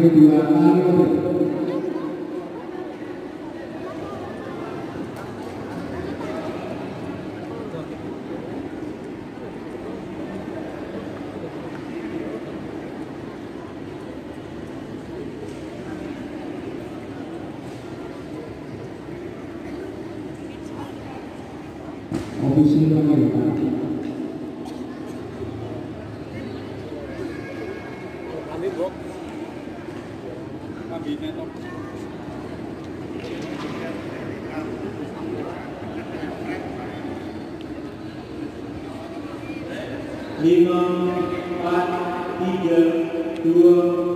dua kali lima empat tiga dua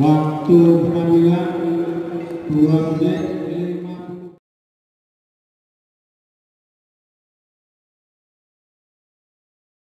waktu pengambilan dua menit